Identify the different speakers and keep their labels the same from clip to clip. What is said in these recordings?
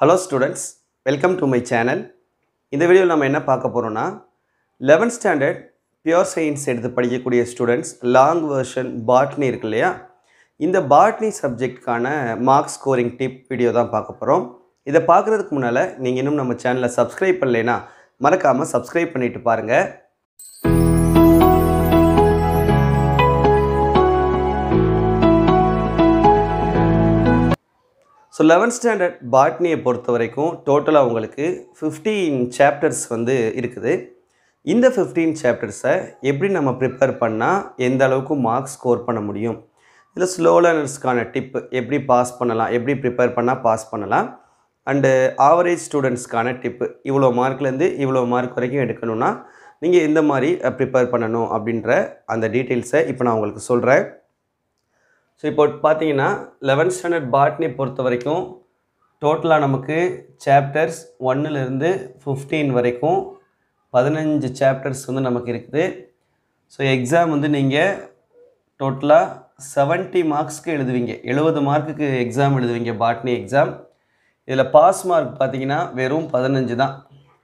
Speaker 1: Hello students welcome to my channel இந்த வீடியோவில் நம்ம என்ன பார்க்க போகிறோன்னா லெவன்த் ஸ்டாண்டர்ட் பியூர் சயின்ஸ் எடுத்து படிக்கக்கூடிய ஸ்டூடெண்ட்ஸ் லாங் வெர்ஷன் பாட்னி இருக்கு இல்லையா? இந்த பாட்னி சப்ஜெக்ட்கான மார்க் ஸ்கோரிங் டிப் வீடியோ தான் பார்க்க போகிறோம் இதை பார்க்குறதுக்கு முன்னால் நீங்கள் இன்னும் நம்ம சேனலை சப்ஸ்கிரைப் பண்ணலைன்னா மறக்காமல் சப்ஸ்கிரைப் பண்ணிவிட்டு பாருங்கள் ஸோ லெவன்த் ஸ்டாண்டர்ட் பாட்னியை பொறுத்த வரைக்கும் டோட்டலாக உங்களுக்கு ஃபிஃப்டீன் சாப்டர்ஸ் வந்து இருக்குது. இந்த ஃபிஃப்டீன் சாப்டர்ஸை எப்படி நம்ம ப்ரிப்பேர் பண்ணால் எந்த அளவுக்கு மார்க்ஸ் ஸ்கோர் பண்ண முடியும்? இதில் ஸ்லோ லேர்னர்ஸ்க்கான டிப் எப்படி பாஸ் பண்ணலாம்? எப்படி ப்ரிப்பேர் பண்ணால் பாஸ் பண்ணலாம்? அண்டு ஆவரேஜ் ஸ்டூடெண்ட்ஸ்க்கான டிப்பு இவ்வளோ மார்க்லேருந்து இவ்வளோ மார்க் வரைக்கும் எடுக்கணும்னா நீங்கள் எந்த மாதிரி ப்ரிப்பேர் பண்ணணும் அப்படின்ற அந்த டீட்டெயில்ஸை இப்போ நான் உங்களுக்கு சொல்கிறேன் ஸோ இப்போ பார்த்தீங்கன்னா லெவன்த் ஸ்டாண்டர்ட் பாட்னி பொறுத்த வரைக்கும் டோட்டலாக நமக்கு சாப்டர்ஸ் ஒன்னுலேருந்து ஃபிஃப்டீன் வரைக்கும் பதினஞ்சு சாப்டர்ஸ் வந்து நமக்கு இருக்குது. ஸோ எக்ஸாம் வந்து நீங்கள் டோட்டலாக செவன்ட்டி மார்க்ஸ்க்கு எழுதுவீங்க. எழுபது மார்க்குக்கு எக்ஸாம் எழுதுவீங்க பாட்னி எக்ஸாம் இதில் பாஸ் மார்க் பார்த்தீங்கன்னா வெறும் பதினஞ்சு தான்.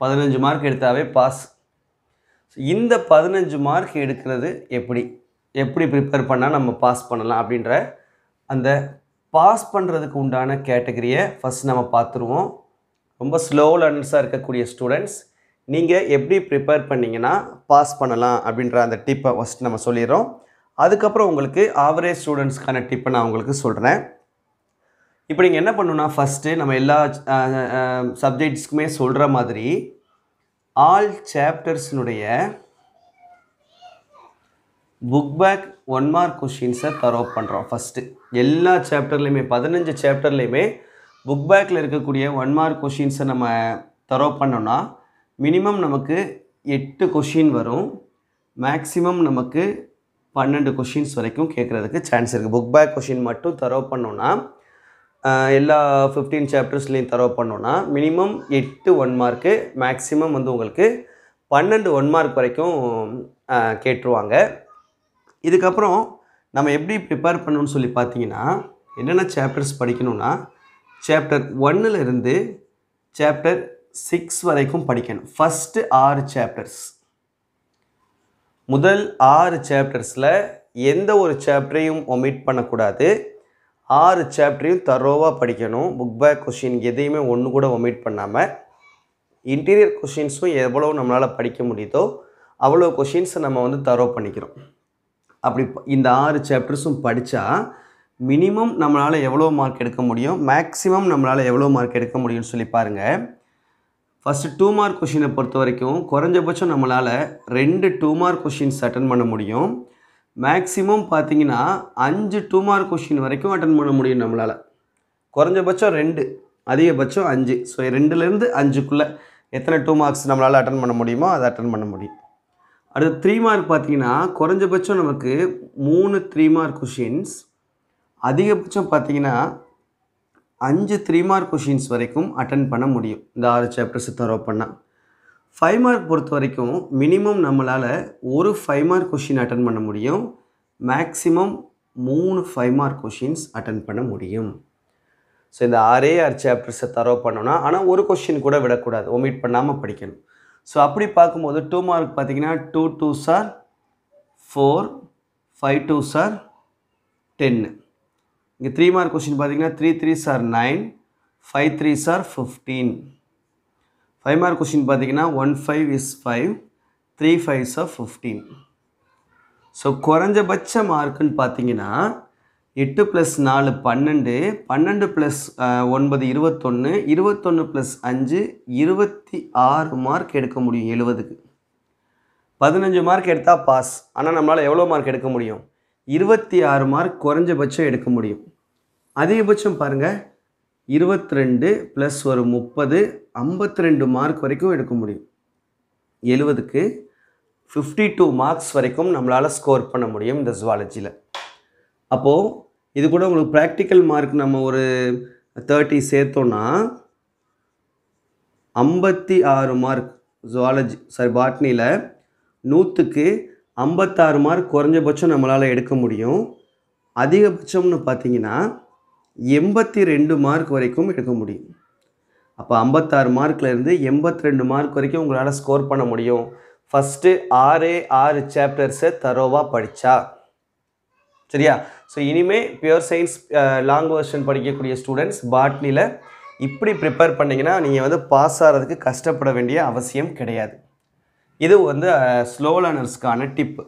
Speaker 1: பதினஞ்சு மார்க் எடுத்தாவே பாஸ் இந்த பதினஞ்சு மார்க் எடுக்கிறது எப்படி? எப்படி ப்ரிப்பேர் பண்ணால் நம்ம பாஸ் பண்ணலாம் அப்படின்ற அந்த பாஸ் பண்ணுறதுக்கு உண்டான கேட்டகரியை ஃபஸ்ட் நம்ம பார்த்துருவோம். ரொம்ப ஸ்லோ லேர்னர்ஸாக இருக்கக்கூடிய ஸ்டூடெண்ட்ஸ் நீங்கள் எப்படி ப்ரிப்பேர் பண்ணிங்கன்னா பாஸ் பண்ணலாம் அப்படின்ற அந்த டிப்பை ஃபஸ்ட் நம்ம சொல்லிடுறோம். அதுக்கப்புறம் உங்களுக்கு ஆவரேஜ் ஸ்டூடெண்ட்ஸ்க்கான டிப்பை நான் உங்களுக்கு சொல்கிறேன் இப்போ நீங்கள் என்ன பண்ணணும்னா ஃபஸ்ட்டு நம்ம எல்லா சப்ஜெக்ட்ஸ்க்குமே சொல்கிற மாதிரி ஆல் சாப்டர்ஸினுடைய புக் பேக் ஒன் மார்க் கொஷின்ஸை தரோ பண்ணுறோம் ஃபஸ்ட்டு எல்லா சாப்டர்லேயுமே பதினஞ்சு சாப்டர்லேயுமே புக் பேக்கில் இருக்கக்கூடிய ஒன் மார்க் கொஷின்ஸை நம்ம தரோ பண்ணோன்னா மினிமம் நமக்கு எட்டு கொஷின் வரும். மேக்ஸிமம் நமக்கு பன்னெண்டு கொஷின்ஸ் வரைக்கும் கேட்குறதுக்கு சான்ஸ் இருக்குது புக் பேக் கொஷின் மட்டும் தரோ பண்ணோன்னா எல்லா ஃபிஃப்டீன் சாப்டர்ஸ்லேயும் தரோ பண்ணோன்னா மினிமம் எட்டு ஒன் மார்க்கு மேக்ஸிமம் வந்து உங்களுக்கு பன்னெண்டு ஒன் மார்க் வரைக்கும் கேட்டுருவாங்க. இதுக்கப்புறம் நம்ம எப்படி ப்ரிப்பேர் பண்ணணும்னு சொல்லி பார்த்தீங்கன்னா என்னென்ன சாப்டர்ஸ் படிக்கணும்னா சாப்டர் ஒன்னுலேருந்து சாப்டர் சிக்ஸ் வரைக்கும் படிக்கணும். ஃபஸ்ட்டு ஆறு சாப்டர்ஸ் முதல் ஆறு சாப்டர்ஸில் எந்த ஒரு சாப்டரையும் ஒமிட் பண்ணக்கூடாது. ஆறு சாப்டரையும் தரோவாக படிக்கணும். புக் பேக் கொஷின் எதையுமே ஒன்று கூட ஒமிட் பண்ணாமல் இன்டீரியர் கொஷின்ஸும் எவ்வளோ நம்மளால் படிக்க முடியுதோ அவ்வளோ கொஷின்ஸை நம்ம வந்து தரோ பண்ணிக்கிறோம். அப்படி இந்த ஆறு சாப்டர்ஸும் படித்தா மினிமம் நம்மளால் எவ்வளோ மார்க் எடுக்க முடியும்? மேக்ஸிமம் நம்மளால் எவ்வளோ மார்க் எடுக்க முடியும்னு சொல்லி பாருங்கள் ஃபஸ்ட்டு டூ மார்க் கொஷினை பொறுத்த வரைக்கும் குறைஞ்சபட்சம் நம்மளால் ரெண்டு டூ மார்க் கொஷின்ஸ் அட்டன் பண்ண முடியும். மேக்ஸிமம் பார்த்தீங்கன்னா அஞ்சு டூ மார்க் கொஷின் வரைக்கும் அட்டன் பண்ண முடியும் நம்மளால். குறைஞ்சபட்சம் ரெண்டு அதிகபட்சம் அஞ்சு. ஸோ ரெண்டுலேருந்து அஞ்சுக்குள்ளே எத்தனை டூ மார்க்ஸ் நம்மளால் அட்டன் பண்ண முடியுமோ அதை அட்டன் பண்ண முடியும். அடுத்து த்ரீ மார்க் பார்த்தீங்கன்னா குறைஞ்சபட்சம் நமக்கு மூணு த்ரீ மார்க் கொஷின்ஸ் அதிகபட்சம் பார்த்தீங்கன்னா அஞ்சு த்ரீ மார்க் கொஷின்ஸ் வரைக்கும் அட்டன் பண்ண முடியும். இந்த ஆறு சாப்டர்ஸ் தரோ பண்ணால் ஃபைவ் மார்க் பொறுத்த வரைக்கும் மினிமம் நம்மளால் ஒரு ஃபைவ் மார்க் கொஷின் அட்டன் பண்ண முடியும். மேக்ஸிமம் மூணு ஃபைவ் மார்க் கொஷின்ஸ் அட்டன் பண்ண முடியும். ஸோ இந்த ஆறே ஆறு சாப்டர்ஸை தரோ பண்ணோன்னா ஆனால் ஒரு கொஷின் கூட விடக்கூடாது. ஒமிட் பண்ணாமல் படிக்கணும். ஸோ அப்படி பார்க்கும்போது டூ மார்க் பார்த்தீங்கன்னா two twos are four five twos are டென்னு இங்கே த்ரீ மார்க் கொஷின் பார்த்தீங்கன்னா three threes are nine five threes are fifteen five mark question பார்த்தீங்கன்னா one five is five three fives are fifteen so குறைஞ்சபட்ச மார்க்குன்னு பார்த்தீங்கன்னா எட்டு plus நாலு பன்னெண்டு பன்னெண்டு plus ஒன்பது இருபத்தொன்று இருபத்தொன்று ப்ளஸ் அஞ்சு இருபத்தி ஆறு மார்க் எடுக்க முடியும் எழுபதுக்கு. பதினஞ்சு மார்க் எடுத்தால் பாஸ் ஆனால் நம்மளால் எவ்வளோ மார்க் எடுக்க முடியும்? இருபத்தி ஆறு மார்க் குறைஞ்சபட்சம் எடுக்க முடியும். அதிகபட்சம் பாருங்கள் இருபத்தி ரெண்டு ப்ளஸ் ஒரு முப்பது ஐம்பத்தி ரெண்டு மார்க் வரைக்கும் எடுக்க முடியும். எழுபதுக்கு ஃபிஃப்டி டூ மார்க்ஸ் வரைக்கும் நம்மளால் ஸ்கோர் பண்ண முடியும் இந்த ஜுவாலஜியில் அப்போது இது கூட உங்களுக்கு ப்ராக்டிக்கல் மார்க் நம்ம ஒரு தேர்ட்டி சேர்த்தோன்னா ஐம்பத்தி ஆறு மார்க் ஜுவாலஜி சாரி பாட்னியில் நூற்றுக்கு ஐம்பத்தாறு மார்க் குறைஞ்சபட்சம் நம்மளால் எடுக்க முடியும். அதிகபட்சம்னு பார்த்தீங்கன்னா எண்பத்தி ரெண்டு மார்க் வரைக்கும் எடுக்க முடியும். அப்போ ஐம்பத்தாறு மார்க்லேருந்து எண்பத்தி ரெண்டு மார்க் வரைக்கும் உங்களால் ஸ்கோர் பண்ண முடியும். ஃபஸ்ட்டு ஆறே ஆறு சாப்டர்ஸை தரோவாக படித்தா சரியா? ஸோ இனிமேல் பியூர் சயின்ஸ் லாங் வெர்ஷன் படிக்கக்கூடிய ஸ்டூடெண்ட்ஸ் பாட்னியில் இப்படி ப்ரிப்பேர் பண்ணிங்கன்னா நீங்கள் வந்து பாஸ் ஆகிறதுக்கு கஷ்டப்பட வேண்டிய அவசியம் கிடையாது. இது வந்து ஸ்லோ லேர்னர்ஸ்க்கான டிப்பு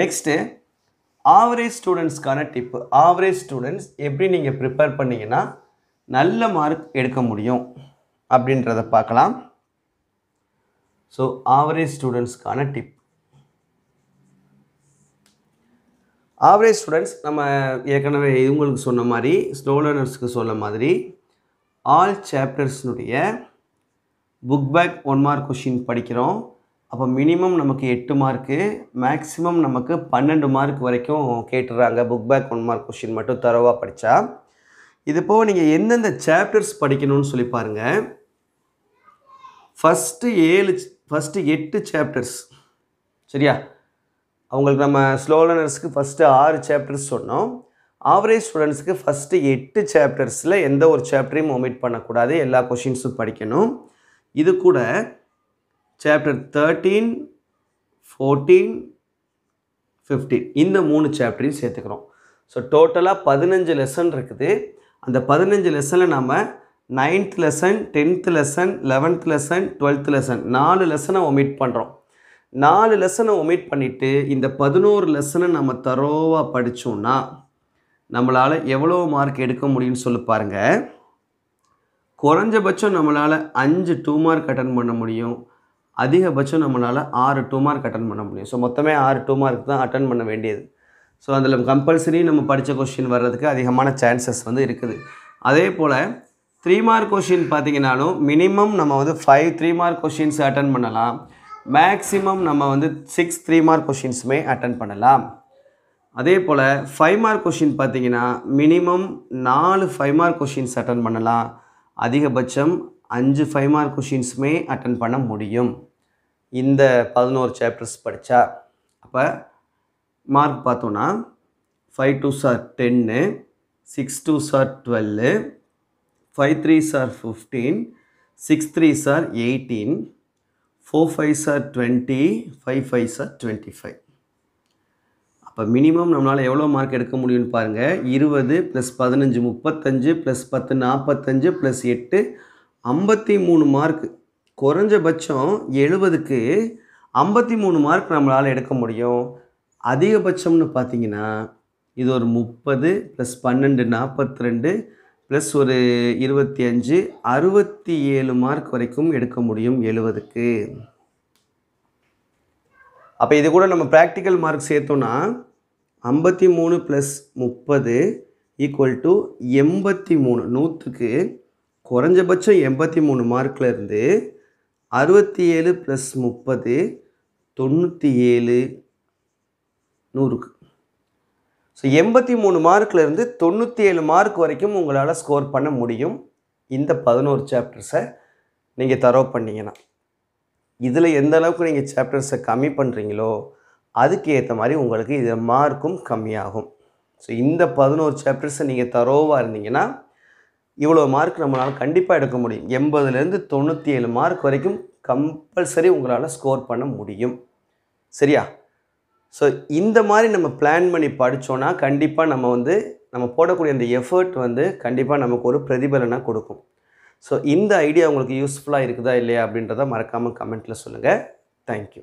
Speaker 1: நெக்ஸ்ட்டு ஆவரேஜ் ஸ்டூடெண்ட்ஸ்க்கான டிப்பு ஆவரேஜ் ஸ்டூடெண்ட்ஸ் எப்படி நீங்கள் ப்ரிப்பேர் பண்ணிங்கன்னா நல்ல மார்க் எடுக்க முடியும் அப்படின்றத பார்க்கலாம். ஸோ ஆவரேஜ் ஸ்டூடெண்ட்ஸ்க்கான டிப் ஆவரேஜ் ஸ்டூடெண்ட்ஸ் நம்ம ஏற்கனவே இவங்களுக்கு சொன்ன மாதிரி ஸ்லோ லேர்னர்ஸ்க்கு சொன்ன மாதிரி all சாப்டர்ஸ்னுடைய book back one mark question படிக்கிறோம். அப்போ மினிமம் நமக்கு எட்டு மார்க்கு மேக்ஸிமம் நமக்கு பன்னெண்டு மார்க் வரைக்கும் கேட்டுடுறாங்க book back one mark question மட்டும் தரவாக படித்தா இது போக நீங்கள் எந்தெந்த சாப்டர்ஸ் படிக்கணும்னு சொல்லி பாருங்கள் ஃபஸ்ட்டு ஏழு ஃபஸ்ட்டு எட்டு சாப்டர்ஸ் சரியா? அவங்களுக்கு நம்ம ஸ்லோ லேர்னர்ஸ்க்கு ஃபஸ்ட்டு ஆறு சாப்டர்ஸ் சொன்னோம். ஆவரேஜ் ஸ்டூடெண்ட்ஸுக்கு ஃபஸ்ட்டு எட்டு சாப்டர்ஸில் எந்த ஒரு சாப்டரையும் ஒமிட் பண்ணக்கூடாது. எல்லா கொஷின்ஸும் படிக்கணும். இது கூட சாப்டர் தேர்ட்டீன் ஃபோர்டீன் ஃபிஃப்டீன் இந்த மூணு சாப்டரையும் சேர்த்துக்கிறோம். ஸோ டோட்டலாக பதினஞ்சு லெசன் இருக்குது. அந்த பதினஞ்சு லெசனில் நம்ம ninth lesson tenth lesson eleventh lesson twelfth lesson நாலு லெசனை ஒமிட் பண்ணுறோம் நாலு லெசனை ஒமிட் பண்ணிவிட்டு இந்த பதினோரு லெசனை நம்ம தரோவாக படித்தோம்னா நம்மளால் எவ்வளோ மார்க் எடுக்க முடியும்னு சொல்லி பாருங்கள் குறைஞ்சபட்சம் நம்மளால் அஞ்சு டூ மார்க் அட்டன் பண்ண முடியும். அதிகபட்சம் நம்மளால் ஆறு டூ மார்க் அட்டன் பண்ண முடியும். ஸோ மொத்தமே ஆறு டூ மார்க் தான் அட்டன் பண்ண வேண்டியது. ஸோ அதில் கம்பல்சரி நம்ம படித்த கொஷின் வர்றதுக்கு அதிகமான சான்சஸ் வந்து இருக்குது. அதே போல் த்ரீ மார்க் கொஷின் பார்த்தீங்கன்னாலும் மினிமம் நம்ம வந்து five three mark questions attend பண்ணலாம். மேக்ஸிமம் நம்ம வந்து சிக்ஸ் த்ரீ மார்க் கொஷின்ஸுமே அட்டன் பண்ணலாம். அதே போல் ஃபைவ் மார்க் கொஷின் பார்த்தீங்கன்னா மினிமம் நாலு ஃபைவ் மார்க் கொஷின்ஸ் அட்டன் பண்ணலாம். அதிகபட்சம் அஞ்சு ஃபைவ் மார்க் கொஷின்ஸுமே அட்டன் பண்ண முடியும். இந்த பதினோரு சாப்டர்ஸ் படித்தா அப்போ மார்க் பார்த்தோன்னா five two sir ten six twos are twelve five threes are fifteen six threes are eighteen four fives are twenty five fives are twenty five அப்போ மினிமம் நம்மளால் எவ்வளோ மார்க் எடுக்க முடியும்னு பாருங்கள் இருபது ப்ளஸ் பதினஞ்சு முப்பத்தஞ்சு ப்ளஸ் பத்து நாற்பத்தஞ்சு ப்ளஸ் எட்டு ஐம்பத்தி மூணு மார்க் குறைஞ்சபட்சம் எழுபதுக்கு ஐம்பத்தி மூணு மார்க் நம்மளால் எடுக்க முடியும். அதிகபட்சம்னு பார்த்தீங்கன்னா இது ஒரு முப்பது ப்ளஸ் பன்னெண்டு நாற்பத்தி ரெண்டு ப்ளஸ் ஒரு இருபத்தி அஞ்சு அறுபத்தி ஏழு மார்க் வரைக்கும் எடுக்க முடியும் எழுபதுக்கு அப்போ இது கூட நம்ம ப்ராக்டிக்கல் மார்க் சேர்த்தோன்னா ஐம்பத்தி மூணு ப்ளஸ் முப்பது ஈக்குவல் டு எண்பத்தி மூணு நூற்றுக்கு குறைஞ்சபட்சம் எண்பத்தி மூணு மார்க்கில் இருந்து அறுபத்தி ஏழு ப்ளஸ் முப்பது தொண்ணூற்றி ஏழு நூறுக்கு. ஸோ எண்பத்தி மூணு மார்க்லேருந்து தொண்ணூற்றி ஏழு மார்க் வரைக்கும் உங்களால் ஸ்கோர் பண்ண முடியும். இந்த பதினோரு சாப்டர்ஸை நீங்கள் தரோ பண்ணிங்கன்னா. இதில் எந்த அளவுக்கு நீங்கள் சாப்டர்ஸை கம்மி பண்ணுறீங்களோ அதுக்கு ஏற்ற மாதிரி உங்களுக்கு இதில் மார்க்கும் கம்மியாகும். ஸோ இந்த பதினோரு சாப்டர்ஸை நீங்கள் தரோவாக இருந்தீங்கன்னா இவ்வளோ மார்க் நம்மளால் கண்டிப்பாக எடுக்க முடியும். எண்பதுலேருந்து தொண்ணூற்றி ஏழு மார்க் வரைக்கும் கம்பல்சரி உங்களால் ஸ்கோர் பண்ண முடியும். சரியா? ஸோ இந்த மாதிரி நம்ம பிளான் பண்ணி படித்தோன்னா கண்டிப்பாக நம்ம வந்து நம்ம போடக்கூடிய அந்த எஃபர்ட் வந்து கண்டிப்பாக நமக்கு ஒரு பிரதிபலனை கொடுக்கும். ஸோ இந்த ஐடியா உங்களுக்கு யூஸ்ஃபுல்லாக இருக்குதா இல்லையா அப்படின்றத மறக்காமல் கமெண்ட்டில் சொல்லுங்கள் தேங்க்யூ